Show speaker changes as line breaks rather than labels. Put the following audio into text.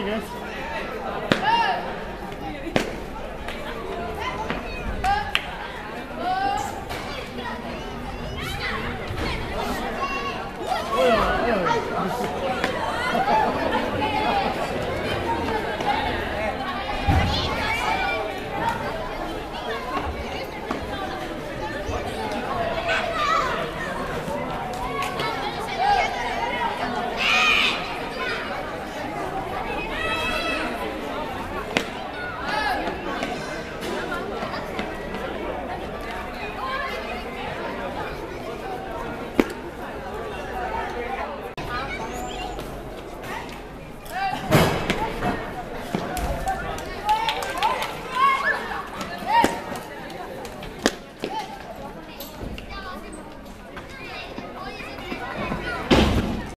Guys.